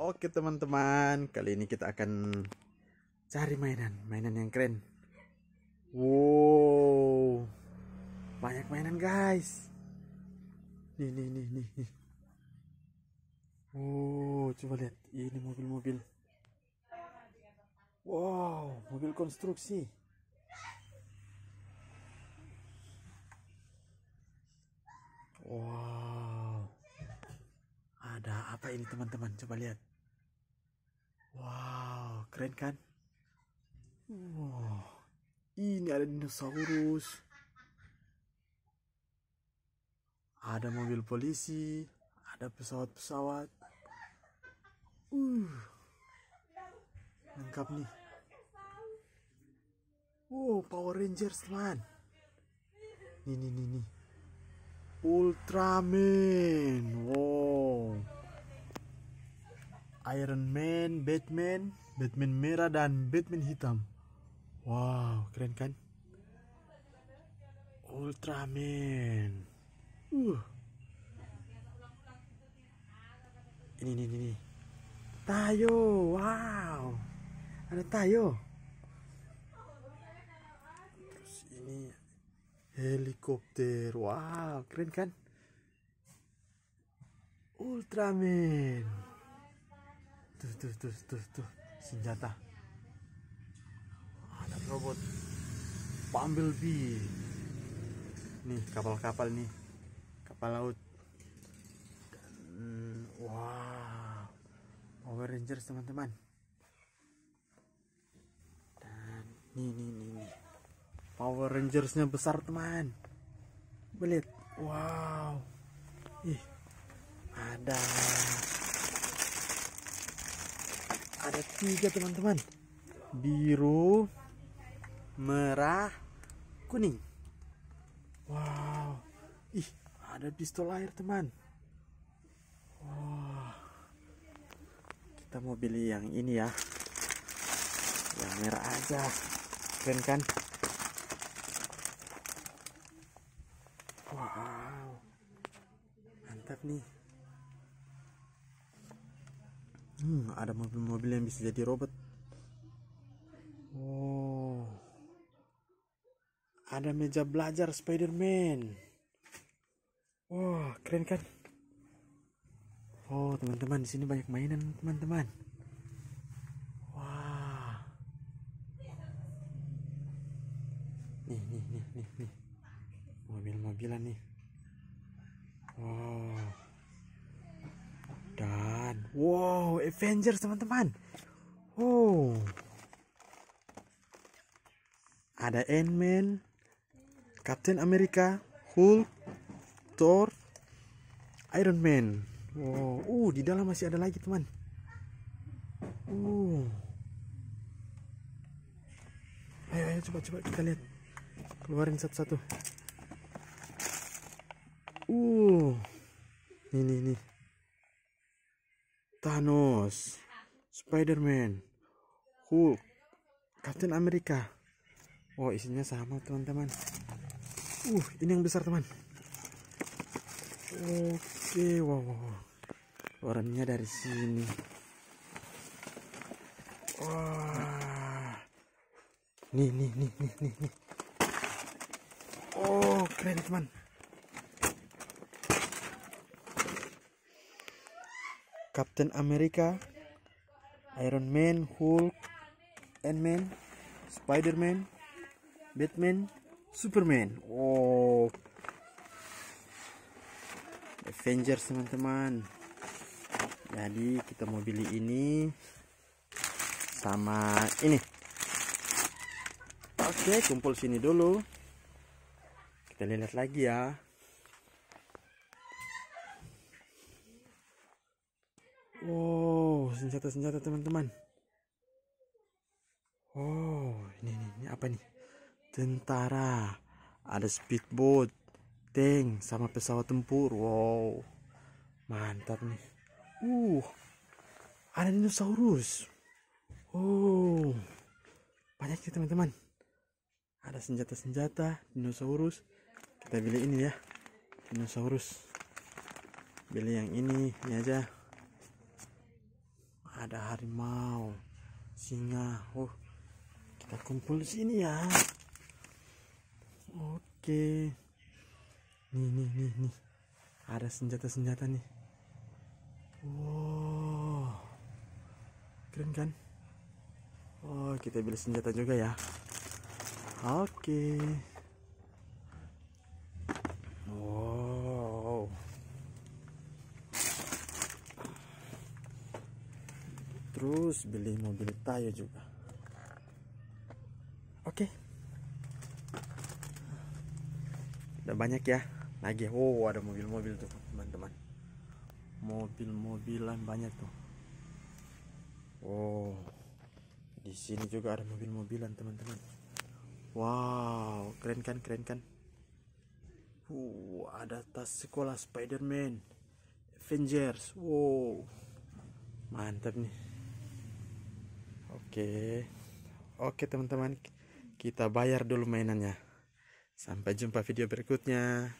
Oke teman-teman, kali ini kita akan cari mainan, mainan yang keren. Wow, banyak mainan guys. Nih nih nih nih. Wow, coba lihat ini mobil-mobil. Wow, mobil konstruksi. Wow. Ada apa ini teman-teman? Coba lihat. Keren kan? Wow. Ini ada dinosaurus. Ada mobil polisi, ada pesawat-pesawat. Uh. Lengkap nih. Wow, Power Rangers, teman. Nih, nih, nih, nih. Ultraman. Wow. Iron Man, Batman, Batman merah dan Batman hitam. Wow, keren kan? Ultraman. Uh. Ini ini ini. Tayo. Wow. Ada Tayo. Terus ini helikopter. Wow, keren kan? Ultraman. Tuh, tuh, tuh, tuh, tuh, senjata. Ada robot Bumblebee. Nih, kapal-kapal nih. Kapal laut. Dan, wow. Power Rangers, teman-teman. Dan, nih, nih, nih, nih. Power Rangersnya besar, teman. Belit. Wow. Ih, ada ada tiga teman-teman. Biru merah kuning. Wow. Ih ada pistol air teman. Wah. Kita mau beli yang ini ya. Yang merah aja. Keren kan? Wow. Mantap nih Hmm, ada mobil-mobil yang bisa jadi robot. Oh. Ada meja belajar Spider-Man. Wah, keren kan? Oh, teman-teman, di sini banyak mainan, teman-teman. Wah. Nih, nih, nih, nih, nih. Mobil-mobilan nih. Wow. Wow, Avengers teman-teman. Wow. Ada Ant-Man, Captain America, Hulk, Thor, Iron Man. Wow, uh di dalam masih ada lagi teman. Uh. Ayo, ayo coba coba kita lihat. Keluarin satu-satu. Uh. Nih nih. Thanos, Spider-Man, Hulk, Captain America. Oh, isinya sama, teman-teman. Uh, ini yang besar, teman. Oke, wow, wow. wow. Warnanya dari sini. Wah. Nih, nih, nih, nih, nih, nih. Oh, keren, teman. Captain America, Iron Man, Hulk, Ant-Man, Spider-Man, Batman, Superman. Oh, Avengers teman-teman. Jadi kita mau beli ini sama ini. Oke, kumpul sini dulu. Kita lihat lagi ya. Wow, senjata-senjata teman-teman. Oh, ini, ini, ini apa nih? Tentara. Ada speedboat, tank, sama pesawat tempur. Wow, mantap nih. Uh, ada dinosaurus. Oh, banyak ya teman-teman. Ada senjata-senjata, dinosaurus. Kita beli ini ya, dinosaurus. Beli yang ini, ini aja. Ada harimau singa. Oh kita kumpul di sini ya. Oke. Nih nih nih nih. Ada senjata senjata nih. Wow. Keren kan? Oh kita beli senjata juga ya. Oke. wow terus beli mobil Tayo juga. Oke. Udah banyak ya. Lagi oh ada mobil-mobil tuh teman-teman. Mobil-mobilan banyak tuh. Oh di sini juga ada mobil-mobilan teman-teman. Wow keren kan keren kan? Uh ada tas sekolah Spiderman. Avengers wow. Mantap nih oke. Oke teman-teman. Kita bayar dulu mainannya. Sampai jumpa video berikutnya